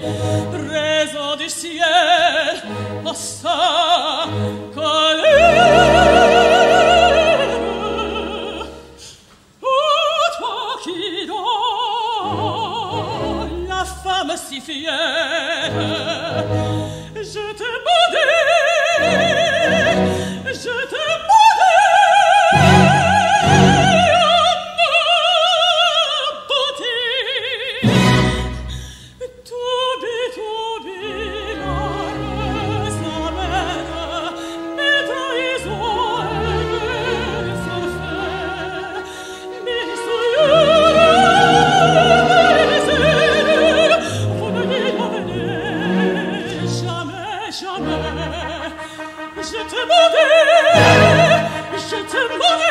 preso di sier ossa colere o toi qui do la femme si fière te, je te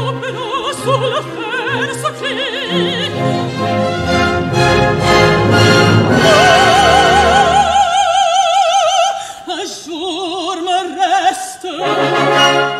sopra sulla fersa. Un jour me reste